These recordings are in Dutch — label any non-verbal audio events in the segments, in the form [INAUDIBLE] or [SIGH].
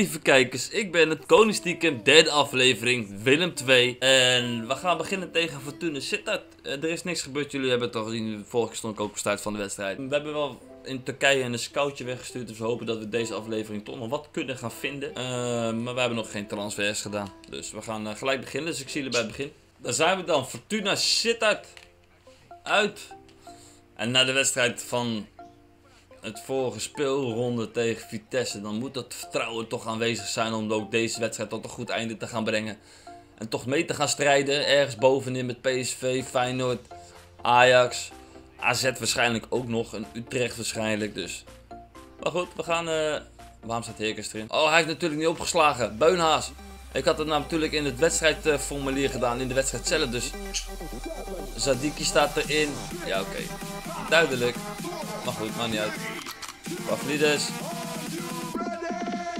lieve kijkers, ik ben het Koningstiekem, derde aflevering, Willem 2. En we gaan beginnen tegen Fortuna Sittard. Uh, er is niks gebeurd, jullie hebben het al gezien, vorige stond ik ook op start van de wedstrijd. We hebben wel in Turkije een scoutje weggestuurd, dus we hopen dat we deze aflevering toch nog wat kunnen gaan vinden. Uh, maar we hebben nog geen transfers gedaan, dus we gaan uh, gelijk beginnen, dus ik zie jullie bij het begin. Daar zijn we dan, Fortuna Sittard uit. En na de wedstrijd van het vorige speelronde tegen Vitesse, dan moet dat vertrouwen toch aanwezig zijn om ook deze wedstrijd tot een goed einde te gaan brengen. En toch mee te gaan strijden, ergens bovenin met PSV, Feyenoord, Ajax, AZ waarschijnlijk ook nog, en Utrecht waarschijnlijk dus. Maar goed, we gaan... Uh... Waarom staat Heerkens erin? Oh, hij heeft natuurlijk niet opgeslagen. Beunhaas. Ik had het natuurlijk in het wedstrijdformulier gedaan, in de wedstrijd zelf dus. Zadiki staat erin. Ja, oké. Duidelijk. Maar goed, maakt niet uit. Pavlidis.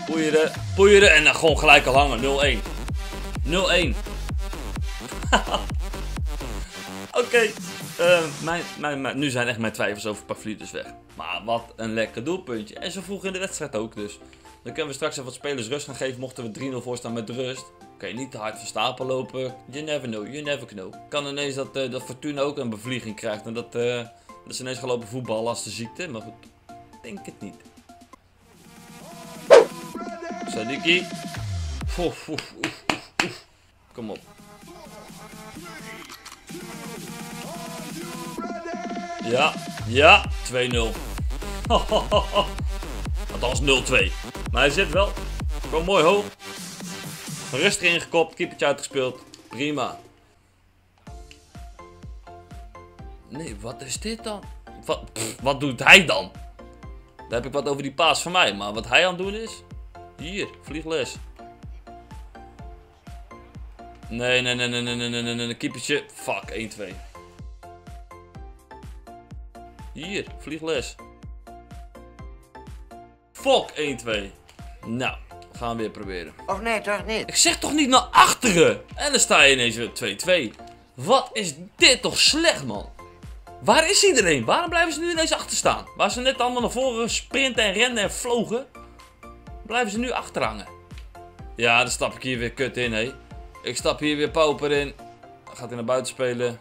Poeieren. Poeieren. En dan gewoon gelijk al hangen. 0-1. 0-1. [LAUGHS] Oké. Uh, mijn, mijn, mijn, nu zijn echt mijn twijfels over Pavlidis weg. Maar wat een lekker doelpuntje. En zo vroeg in de wedstrijd ook dus. Dan kunnen we straks even wat spelers rust gaan geven mochten we 3-0 voor staan met rust. Oké, okay, niet te hard van stapel lopen. You never know, you never know. Kan ineens dat, uh, dat Fortuna ook een bevlieging krijgt en dat, uh, dat ze ineens gaan lopen voetballen als de ziekte. Maar goed, denk het niet. Sadiki. Oef, oef, oef, oef. Kom op. Ja, ja, 2-0. [LAUGHS] Althans 0-2. Maar hij zit wel. Gewoon mooi hoog. Rustig ingekopt, keepertje uitgespeeld. Prima. Nee, wat is dit dan? Wat, wat doet hij dan? Daar heb ik wat over die paas van mij. Maar wat hij aan het doen is... Hier, vliegles. Nee, nee, nee, nee, nee, nee, nee, nee, nee, keepertje. Fuck, 1-2. Hier, vliegles. Fuck 1-2. Nou, we gaan weer proberen. Of nee, toch niet? Ik zeg toch niet naar achteren? En dan sta je ineens weer 2-2. Wat is dit toch slecht, man? Waar is iedereen? Waarom blijven ze nu ineens achter staan? Waar ze net allemaal naar voren sprinten en rennen en vlogen, blijven ze nu achterhangen. Ja, dan stap ik hier weer kut in, hé. Ik stap hier weer pauper in. Gaat hij naar buiten spelen.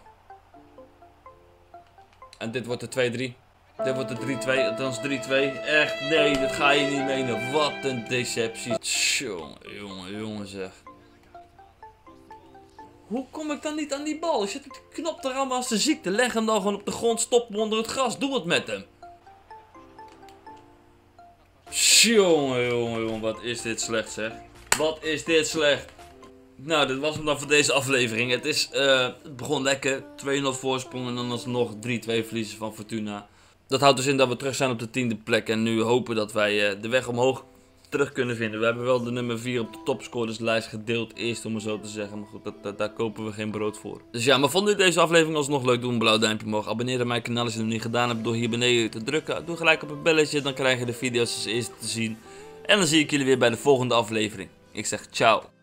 En dit wordt de 2-3. Dit wordt de 3-2, althans 3-2. Echt, nee, dat ga je niet menen. Wat een deceptie. Jongen, jongen, jongen zeg. Hoe kom ik dan niet aan die bal? Ik zit de knop te rammen als de ziekte. Leg hem dan gewoon op de grond, stop hem onder het gras. Doe het met hem. Jongen, jongen, jongen, wat is dit slecht zeg. Wat is dit slecht. Nou, dit was hem dan voor deze aflevering. Het, is, uh, het begon lekker. 2-0 voorsprong en dan alsnog 3-2 verliezen van Fortuna. Dat houdt dus in dat we terug zijn op de tiende plek. En nu hopen dat wij uh, de weg omhoog terug kunnen vinden. We hebben wel de nummer 4 op de topscorerslijst gedeeld. Eerst om het zo te zeggen. Maar goed, dat, daar kopen we geen brood voor. Dus ja, maar vond u deze aflevering alsnog leuk? Doe een blauw duimpje omhoog. Abonneer op mijn kanaal als je het nog niet gedaan hebt. Door hier beneden te drukken. Doe gelijk op het belletje. Dan krijg je de video's als eerste te zien. En dan zie ik jullie weer bij de volgende aflevering. Ik zeg ciao.